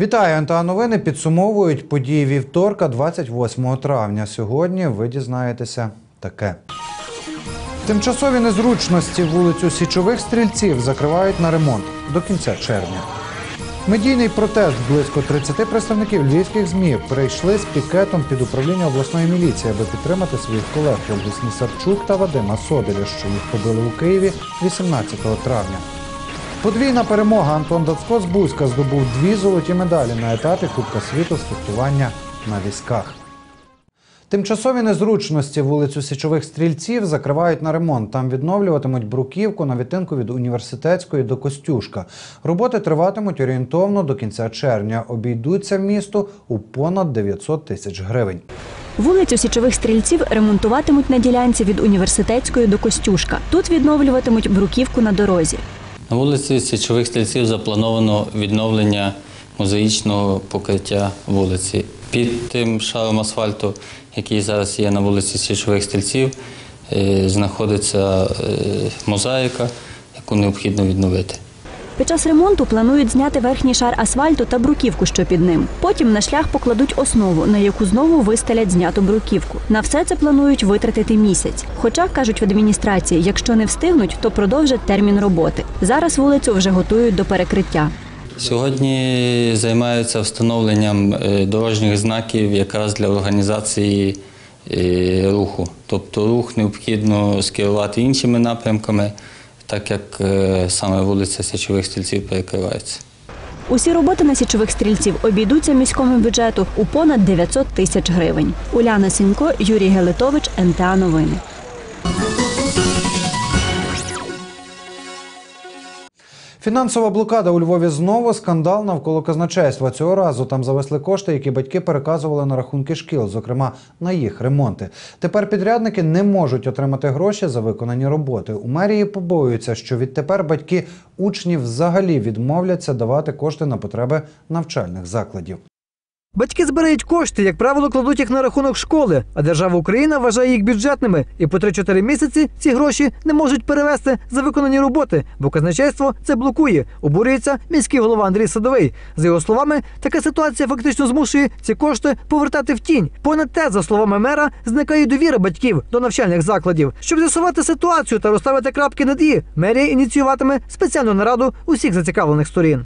Вітаю, НТА новини підсумовують події вівторка, 28 травня. Сьогодні ви дізнаєтеся таке. Тимчасові незручності вулицю Січових стрільців закривають на ремонт до кінця червня. Медійний протест близько 30 представників львівських ЗМІ прийшли з пікетом під управління обласної міліції, аби підтримати своїх колег Ольгу Снісарчук та Вадима Соделя, що їх побили у Києві 18 травня. Подвійна перемога Антон Дацко з Бузька здобув дві золоті медалі на етапі Кубка світу з на візках. Тимчасові незручності вулицю Січових стрільців закривають на ремонт. Там відновлюватимуть бруківку на відтинку від університетської до Костюшка. Роботи триватимуть орієнтовно до кінця червня. Обійдуться місту у понад 900 тисяч гривень. Вулицю Січових стрільців ремонтуватимуть на ділянці від університетської до Костюшка. Тут відновлюватимуть бруківку на дорозі. На вулиці Січових стрільців заплановано відновлення мозаїчного покриття вулиці. Під тим шаром асфальту, який зараз є на вулиці Січових стрільців, е, знаходиться е, мозаїка, яку необхідно відновити. Під час ремонту планують зняти верхній шар асфальту та бруківку, що під ним. Потім на шлях покладуть основу, на яку знову вистелять зняту бруківку. На все це планують витратити місяць. Хоча кажуть в адміністрації, якщо не встигнуть, то продовжать термін роботи. Зараз вулицю вже готують до перекриття. Сьогодні займаються встановленням е, дорожніх знаків якраз для організації е, руху. Тобто рух необхідно скерувати іншими напрямками, так як е, саме вулиця Січових Стільців перекривається. Усі роботи на січових стрільців обійдуться міському бюджету у понад 900 тисяч гривень. Уляна Сінько, Юрій Гелетович, НТА Новини. Фінансова блокада у Львові знову скандал навколо казначейства. Цього разу там завесли кошти, які батьки переказували на рахунки шкіл, зокрема на їх ремонти. Тепер підрядники не можуть отримати гроші за виконані роботи. У мерії побоюються, що відтепер батьки учнів взагалі відмовляться давати кошти на потреби навчальних закладів. Батьки збирають кошти, як правило, кладуть їх на рахунок школи, а держава Україна вважає їх бюджетними, і по 3-4 місяці ці гроші не можуть перевести за виконані роботи, бо казначейство це блокує. Обурюється міський голова Андрій Садовий. За його словами, така ситуація фактично змушує ці кошти повертати в тінь. Понад те, за словами мера, зникає довіра батьків до навчальних закладів. Щоб з'ясувати ситуацію та розставити крапки над «і», мерія ініціюватиме спеціальну нараду усіх зацікавлених сторін.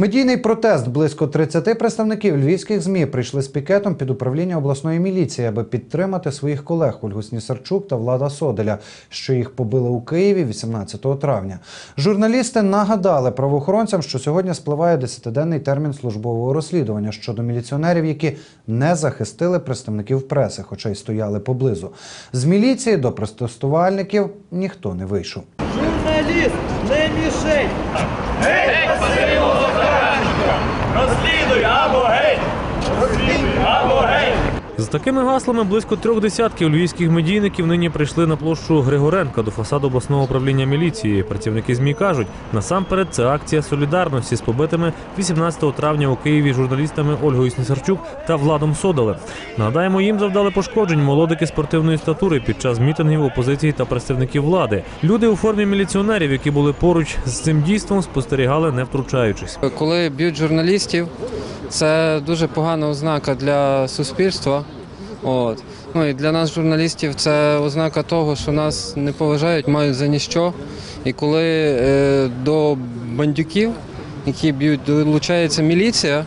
Медійний протест близько 30 представників львівських ЗМІ прийшли з пікетом під управління обласної міліції, аби підтримати своїх колег Ольгу Снісарчук та Влада Соделя, що їх побили у Києві 18 травня. Журналісти нагадали правоохоронцям, що сьогодні спливає 10-денний термін службового розслідування щодо міліціонерів, які не захистили представників преси, хоча й стояли поблизу. З міліції до протестувальників ніхто не вийшов. Журналіст не мішень. З такими гаслами близько трьох десятків львівських медійників нині прийшли на площу Григоренка до фасаду обласного управління міліції. Працівники ЗМІ кажуть, насамперед це акція солідарності з побитими 18 травня у Києві журналістами Ольгою Снісарчук та Владом Содолем. Нагадаємо, їм завдали пошкоджень молодики спортивної статури під час мітингів опозиції та представників влади. Люди у формі міліціонерів, які були поруч з цим дійством, спостерігали, не втручаючись. Коли б'ють журналістів, це дуже погана ознака для суспільства. От. Ну і для нас, журналістів, це ознака того, що нас не поважають, мають за ніщо. І коли е, до бандюків, які б'ють, долучається міліція,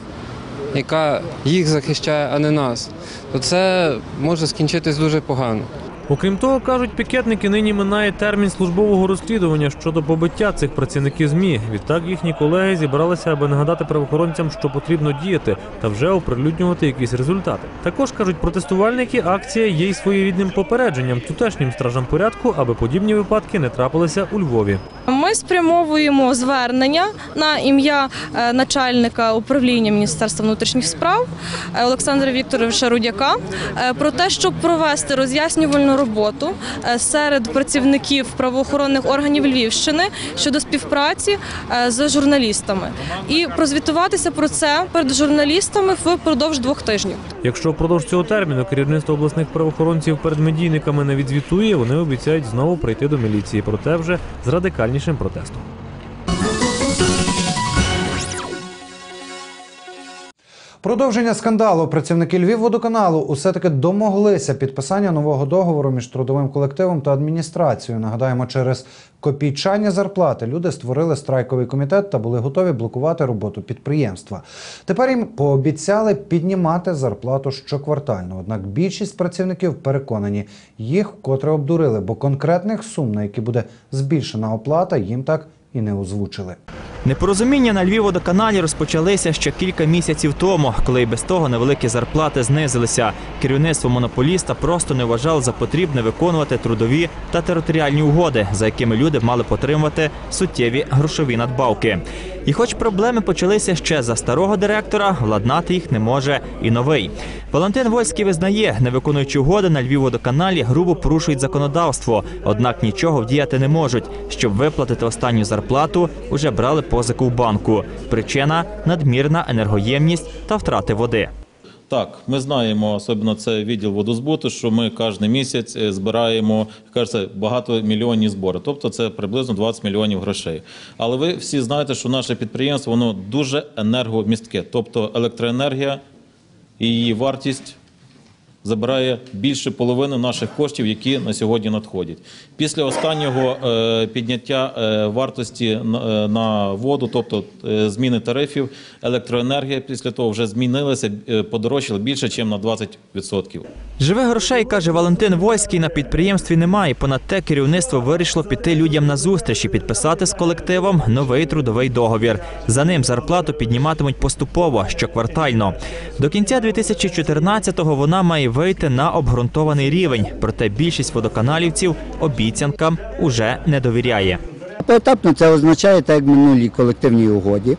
яка їх захищає, а не нас, то це може скінчитись дуже погано. Окрім того, кажуть, пікетники нині минає термін службового розслідування щодо побиття цих працівників ЗМІ. Відтак їхні колеги зібралися, аби нагадати правоохоронцям, що потрібно діяти та вже оприлюднювати якісь результати. Також кажуть, протестувальники акція є й своєрідним попередженням тутешнім стражам порядку, аби подібні випадки не трапилися у Львові. Ми спрямовуємо звернення на ім'я е, начальника управління Міністерства внутрішніх справ е, Олександра Вікторовича Рудяка е, про те, щоб провести роз'яснювальну спільну роботу е, серед працівників правоохоронних органів Львівщини щодо співпраці е, з журналістами і прозвітуватися про це перед журналістами впродовж двох тижнів. Якщо впродовж цього терміну керівництво обласних правоохоронців перед медійниками не відзвітує, вони обіцяють знову прийти до міліції, проте вже з радикальнішим протестом. Продовження скандалу працівники Львівводоканалу усе таки домоглися підписання нового договору між трудовим колективом та адміністрацією. Нагадаємо, через копійчання зарплати люди створили страйковий комітет та були готові блокувати роботу підприємства. Тепер їм пообіцяли піднімати зарплату щоквартально. Однак більшість працівників переконані, їх вкотре обдурили, бо конкретних сум, на які буде збільшена оплата, їм так і не озвучили. Непорозуміння на Львівводоканалі розпочалися ще кілька місяців тому, коли й без того невеликі зарплати знизилися. Керівництво монополіста просто не вважало за потрібне виконувати трудові та територіальні угоди, за якими люди мали потримувати суттєві грошові надбавки. І хоч проблеми почалися ще за старого директора, владнати їх не може і новий. Валентин Вольський визнає, не виконуючи угоди на Львівводоканалі грубо порушують законодавство, однак нічого вдіяти не можуть. Щоб виплатити останню зарплату, уже брали позику в банку. Причина надмірна енергоємність та втрати води. Так, ми знаємо, особливо це відділ водозбуту, що ми кожен місяць е, збираємо кажеться, багато мільйонні збори. Тобто це приблизно 20 мільйонів грошей. Але ви всі знаєте, що наше підприємство воно дуже енергомістке, тобто електроенергія її вартість забирає більше половини наших коштів, які на сьогодні надходять. Після останнього е, підняття е, вартості на, е, воду, тобто зміни тарифів, електроенергія після того вже змінилася, подорожчала більше, ніж на 20%. Живих грошей, каже Валентин Войський, на підприємстві немає. Понад те керівництво вирішило піти людям на зустріч і підписати з колективом новий трудовий договір. За ним зарплату підніматимуть поступово, щоквартально. До кінця 2014-го вона має вийти на обґрунтований рівень. Проте більшість водоканалівців обіцянкам уже не довіряє. Поетапно це означає, так як в минулій колективній угоді.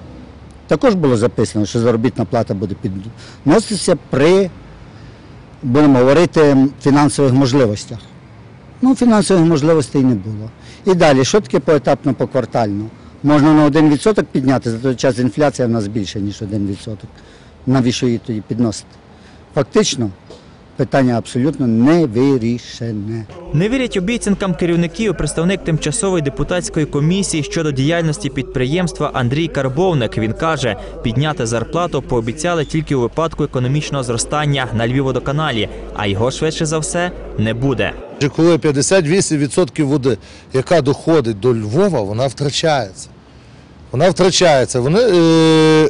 Також було записано, що заробітна плата буде підноситися при, будемо говорити, фінансових можливостях. Ну, фінансових можливостей не було. І далі, що таке поетапно поквартально? Можна на 1% підняти, за той час інфляція в нас більше, ніж 1%. Навіщо її тоді підносити? Фактично, питання абсолютно не вирішене. Не вірять обіцянкам керівників представник тимчасової депутатської комісії щодо діяльності підприємства Андрій Карбовник. Він каже, підняти зарплату пообіцяли тільки у випадку економічного зростання на Львівводоканалі, а його швидше за все не буде. Коли 58% води, яка доходить до Львова, вона втрачається. Вона втрачається. Вони, е,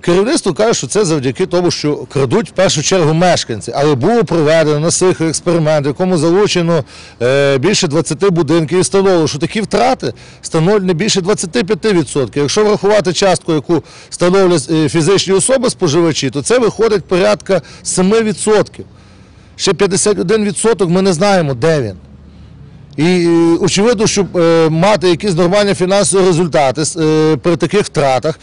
керівництво каже, що це завдяки тому, що крадуть в першу чергу мешканці. Але було проведено на сих експеримент, в якому залучено е, більше 20 будинків і встановлено, що такі втрати становлять не більше 25%. Якщо врахувати частку, яку становлять е, фізичні особи споживачі, то це виходить порядка 7%. Ще 51% ми не знаємо, де він. І е, очевидно, щоб е, мати якісь нормальні фінансові результати е, при таких втратах,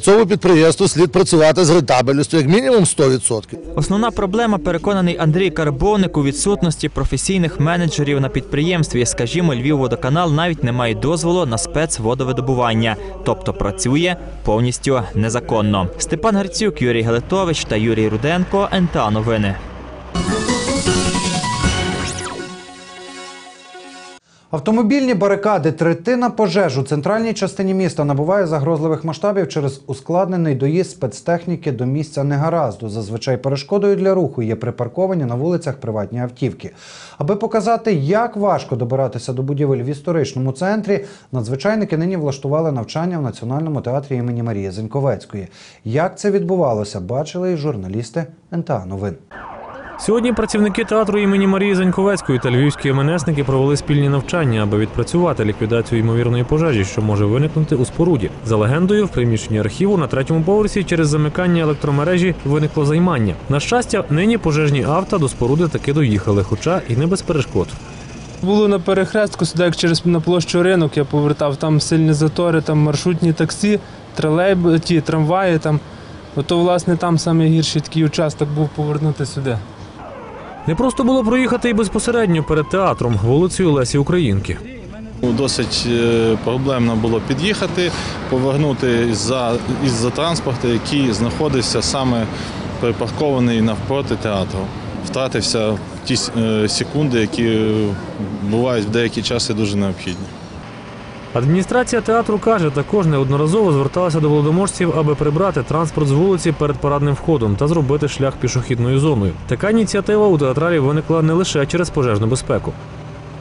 цьому підприємству слід працювати з рентабельністю як мінімум 100%. Основна проблема, переконаний Андрій Карбовник, у відсутності професійних менеджерів на підприємстві. Скажімо, Львівводоканал навіть не має дозволу на спецводовидобування, тобто працює повністю незаконно. Степан Гарцюк, Юрій Гелетович та Юрій Руденко. НТА Новини. Автомобільні барикади, третина пожеж у центральній частині міста набуває загрозливих масштабів через ускладнений доїзд спецтехніки до місця негаразду. Зазвичай перешкодою для руху є припарковані на вулицях приватні автівки. Аби показати, як важко добиратися до будівель в історичному центрі, надзвичайники нині влаштували навчання в Національному театрі імені Марії Зеньковецької. Як це відбувалося, бачили і журналісти НТА Новин. Сьогодні працівники театру імені Марії Заньковецької та львівські МНСники провели спільні навчання, аби відпрацювати ліквідацію ймовірної пожежі, що може виникнути у споруді. За легендою, в приміщенні архіву на третьому поверсі через замикання електромережі виникло займання. На щастя, нині пожежні авто до споруди таки доїхали, хоча і не без перешкод. Було на перехрестку, сюди як через на площу ринок, я повертав там сильні затори, там маршрутні таксі, тролейб, ті трамваї там. Ото, власне, там найгірший такий участок був повернути сюди. Не просто було проїхати і безпосередньо перед театром вулицею Лесі Українки. Досить е, проблемно було під'їхати, повернути із-за із-за транспорту, який знаходився саме припаркований навпроти театру. Втратився ті е, секунди, які бувають в деякі часи дуже необхідні. Адміністрація театру каже, також неодноразово зверталася до володоможців, аби прибрати транспорт з вулиці перед парадним входом та зробити шлях пішохідною зоною. Така ініціатива у театралів виникла не лише через пожежну безпеку.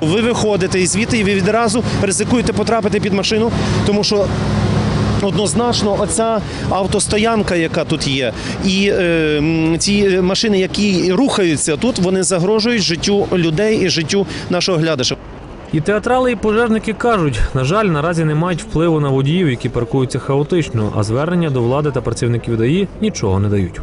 Ви виходите і звідти, і ви відразу ризикуєте потрапити під машину, тому що. Однозначно, оця автостоянка, яка тут є, і е, ці машини, які рухаються тут, вони загрожують життю людей і життю нашого глядача. І театрали, і пожежники кажуть, на жаль, наразі не мають впливу на водіїв, які паркуються хаотично, а звернення до влади та працівників ДАІ нічого не дають.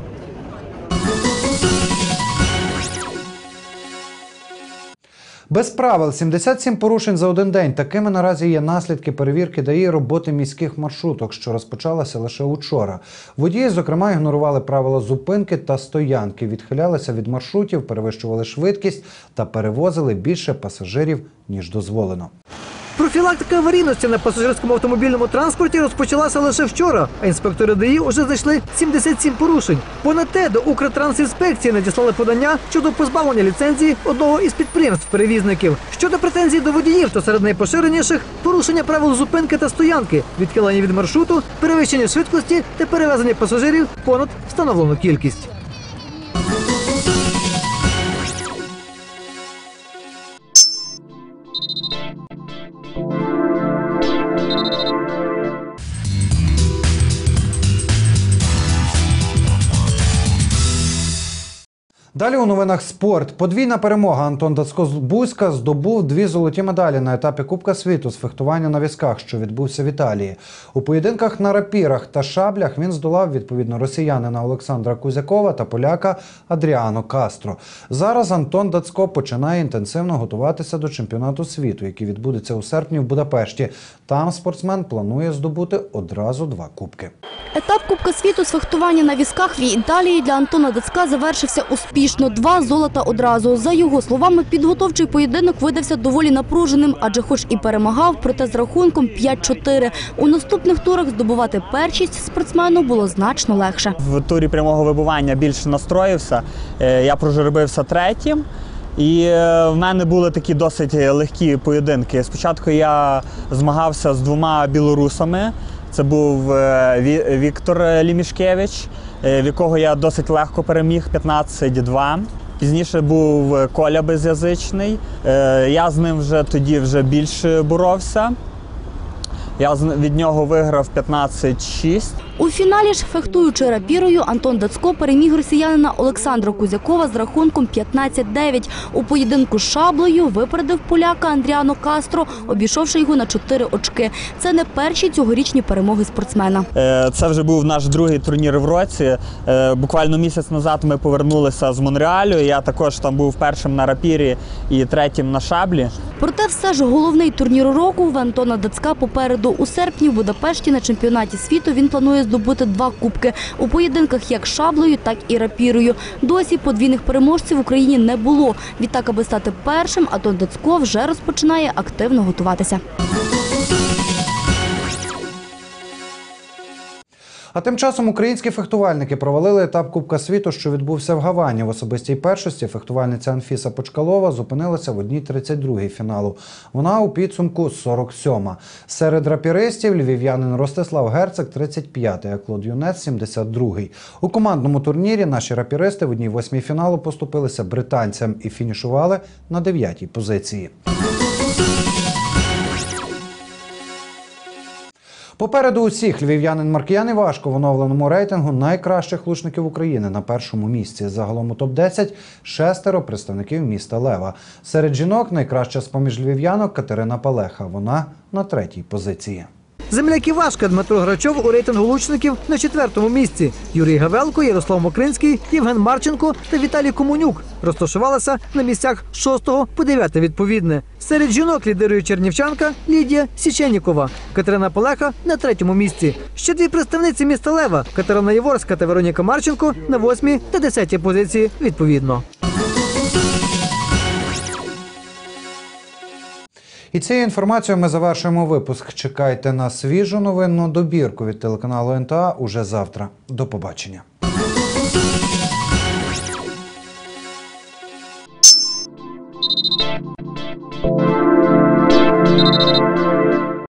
Без правил 77 порушень за один день. Такими наразі є наслідки перевірки ДАІ роботи міських маршруток, що розпочалася лише учора. Водії, зокрема, ігнорували правила зупинки та стоянки, відхилялися від маршрутів, перевищували швидкість та перевозили більше пасажирів ніж дозволено. Профілактика аварійності на пасажирському автомобільному транспорті розпочалася лише вчора, а інспектори ДАІ вже знайшли 77 порушень. Понад те до Укртрансінспекції надіслали подання щодо позбавлення ліцензії одного із підприємств перевізників. Щодо претензій до водіїв, то серед найпоширеніших порушення правил зупинки та стоянки, відхилення від маршруту, перевищення швидкості та перевезення пасажирів понад встановлену кількість. Далі у новинах спорт. Подвійна перемога. Антон Дацко-Бузька здобув дві золоті медалі на етапі Кубка світу з фехтування на візках, що відбувся в Італії. У поєдинках на рапірах та шаблях він здолав відповідно росіянина Олександра Кузякова та поляка Адріано Кастро. Зараз Антон Дацко починає інтенсивно готуватися до чемпіонату світу, який відбудеться у серпні в Будапешті. Там спортсмен планує здобути одразу два кубки. Етап Кубка світу з фехтування на візках в Італії для Антона Дацка завершився успішно. Два золота одразу. За його словами, підготовчий поєдинок видався доволі напруженим, адже хоч і перемагав, проте з рахунком 5-4. У наступних турах здобувати першість спортсмену було значно легше. В турі прямого вибування більше настроївся. Е, Я прожеребився третім. І е, в мене були такі досить легкі поєдинки. Спочатку я змагався з двома білорусами. Це був е, Віктор Лімішкевич, в якого я досить легко переміг 15-2. Пізніше був Коля Безязичний. Е, Я з ним вже тоді вже більше боровся. Я від нього виграв 15-6. У фіналі ж, фехтуючи рапірою, Антон Дацько переміг росіянина Олександра Кузякова з рахунком 15-9. У поєдинку з шаблею випередив поляка Андріано Кастро, обійшовши його на 4 очки. Це не перші цьогорічні перемоги спортсмена. Е, Це вже був наш другий турнір в році. Е, Буквально місяць назад ми повернулися з Монреалю. Я також там був першим на рапірі і третім на шаблі. Проте все ж головний турнір року в Антона Дацька попереду. У серпні в Будапешті на чемпіонаті світу він планує здобути два кубки у поєдинках як шаблею, так і рапірою. Досі подвійних переможців в Україні не було. Відтак, аби стати першим, Атон Дацько вже розпочинає активно готуватися. А тим часом українські фехтувальники провалили етап Кубка світу, що відбувся в Гавані. В особистій першості фехтувальниця Анфіса Почкалова зупинилася в одній 32-й фіналу. Вона у підсумку 47-ма. Серед рапіристів львів'янин Ростислав Герцик 35-й, а Клод Юнець 72-й. У командному турнірі наші рапіристи в одній восьмій фіналу поступилися британцям і фінішували на 9-й позиції. Попереду усіх львів'янин Маркіян Івашко в оновленому рейтингу найкращих лучників України на першому місці. Загалом у топ-10 шестеро представників міста Лева. Серед жінок найкраща з-поміж львів'янок Катерина Палеха. Вона на третій позиції. Земляк Івашка Дмитро Грачов у рейтингу лучників на четвертому місці. Юрій Гавелко, Ярослав Мокринський, Євген Марченко та Віталій Комунюк розташувалися на місцях з 6 по 9 відповідне. Серед жінок лідирує чернівчанка Лідія Січенікова. Катерина Полеха на третьому місці. Ще дві представниці міста Лева Катерина Єворська та Вероніка Марченко на 8 та 10 позиції відповідно. І цією інформацією ми завершуємо випуск. Чекайте на свіжу новинну добірку від телеканалу НТА уже завтра. До побачення.